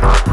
Bye.